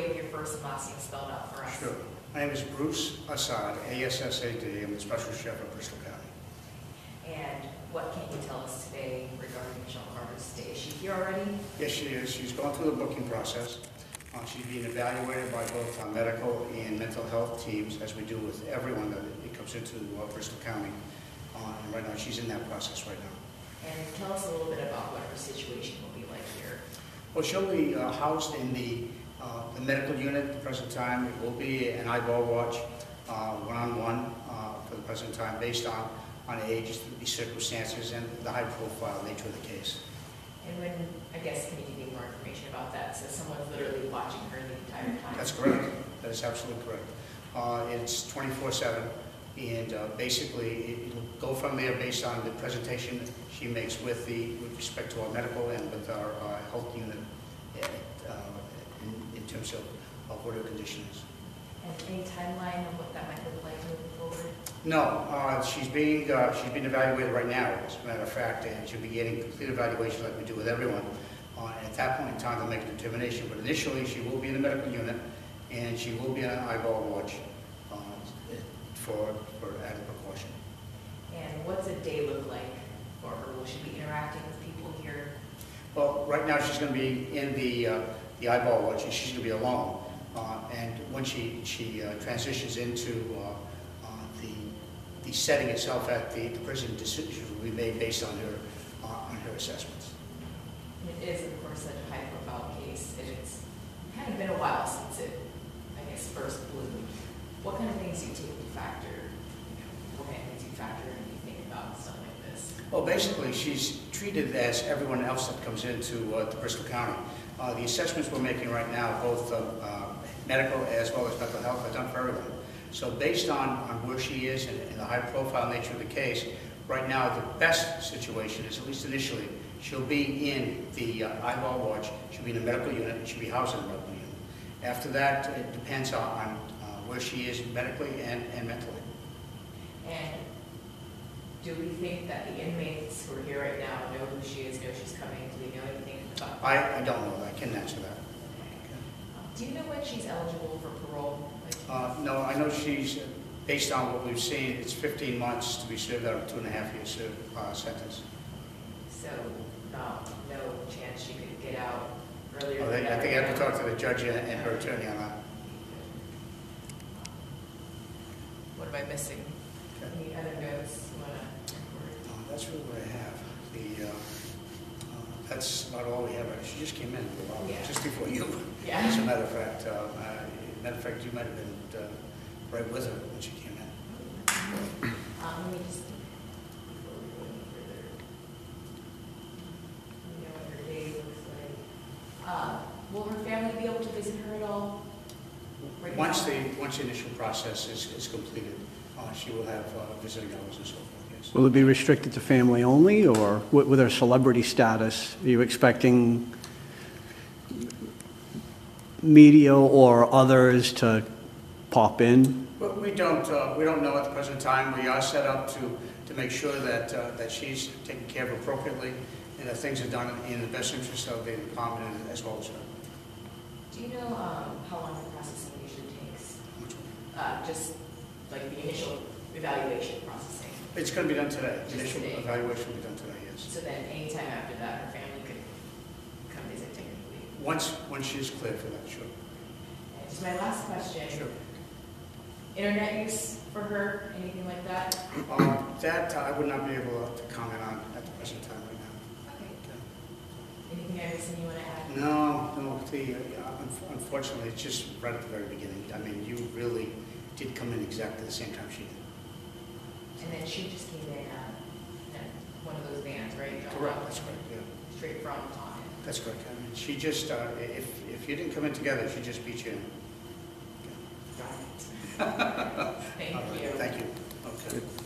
Your first and last name spelled out for us. Sure. My name is Bruce Assad, A-S-S-A-D. I'm the special sheriff of Bristol County. And what can you tell us today regarding Michelle Carter's stay? Is she here already? Yes, she is. She's gone through the booking process. Uh, She's being evaluated by both our medical and mental health teams, as we do with everyone that it comes into uh, Bristol County. Uh, And right now, she's in that process right now. And tell us a little bit about what her situation will be like here. Well, she'll be uh, housed in the, uh, the medical unit at the present time. It will be an eyeball watch, uh, one-on-one uh, for the present time, based on, on age, the circumstances, and the high-profile nature of the case. And when, I guess, can you give me more information about that? So someone's literally watching her the entire time? That's correct. That is absolutely correct. Uh, It's 24/7, and uh, basically, it- it'll go from there based on the presentation she makes with the, with respect to our medical and with our uh, health unit in- terms of of what her condition is. And any timeline of what that might look like moving forward? No, uh, she's being, uh, she's being evaluated right now, as a matter of fact, and she'll be getting complete evaluation like we do with everyone. Uh, at that point in time, they'll make a determination, but initially, she will be in the medical unit, and she will be on an eyeball watch uh, for, for added precaution. And what's a day look like for her? Will she be interacting with people here? Well, right now, she's going to be in the, uh, the eyeball watch, and she's going to be alone. Uh, And when she, she uh, transitions into uh, uh, the, the setting itself at the the prison, decisions will be made based on her, uh, on her assessments. It is, of course, a high-profile case, and it's kind of been a while since it, I guess, first blew. What kind of things do you take into factor, you know, what kind of things do you factor when you think about stuff like this? Well, basically, she's treated as everyone else that comes into uh, to Bristol County. Uh, The assessments we're making right now, both uh, uh, medical as well as mental health, are done for everyone. So based on, on where she is and and the high-profile nature of the case, right now, the best situation is, at least initially, she'll be in the uh, eyeball watch, she'll be in the medical unit, and she'll be housed in the medical unit. After that, it depends on on, uh, where she is medically and and mentally. And do we think that the inmates who are here right now know who she is, know she's coming? Do they know anything? I I don't know, I can't answer that. Um, Do you know when she's eligible for parole? Uh, No, I know she's, based on what we've seen, it's 15 months to be served out of a two and a half year served, uh, sentence. So, no, no chance she could get out earlier I than think? I think I have to talk to the judge and and her attorney on that. What am I missing? Okay. Any other notes to Uh, That's really what I have. The, uh, that's not all we have. She just came in, uh, Yeah. just before you. Yeah. As a matter of fact, uh, matter of fact, you might have been uh, right with her when she came in. Um, let me just, before we go any further. We know what her day looks like. Uh, will her family be able to visit her at all? Right Once now? the, once the initial process is is completed, uh, she will have uh, visiting hours and so forth. Will it be restricted to family only, or with with her celebrity status? Are you expecting media or others to pop in? But we don't, uh, we don't know at the present time. We are set up to, to make sure that, uh, that she's taken care of appropriately and that things are done in the best interest of the department and as well as her. Do you know, um, how long the processing usually takes? Uh, just like the initial evaluation processing? It's going to be done today. Just Initial today. evaluation will be done today, yes. So then anytime after that, her family could come visit technically? Once, once she's cleared for that, sure. Just my last question. Sure. Internet use for her, anything like that? Um, That uh, I would not be able to comment on at the present time right now. Okay. Anything you want to add? No, no, the, uh, unfortunately, it's just right at the very beginning. I mean, you really did come in exactly the same time she did. And then she just came in, uh, in one of those vans, right? Correct, that's correct, yeah. Straight from Taunton. That's correct. I mean, she just, uh, if, if you didn't come in together, she just beat you in. Got it. Thank All right, you. Thank you. Okay.